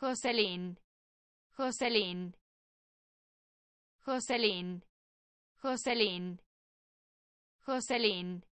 Jocelyn, Jocelyn, Jocelyn, Jocelyn, Jocelyn.